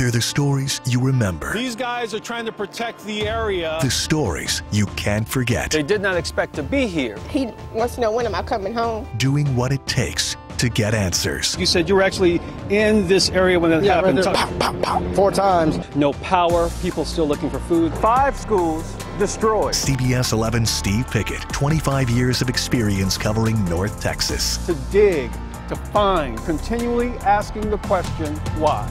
They're the stories you remember. These guys are trying to protect the area. The stories you can't forget. They did not expect to be here. He wants to know when am I coming home. Doing what it takes to get answers. You said you were actually in this area when it Yeah, happened. right there. pow, pow. Four times. No power, people still looking for food. Five schools destroyed. CBS 11 Steve Pickett, 25 years of experience covering North Texas. To dig, to find, continually asking the question, why?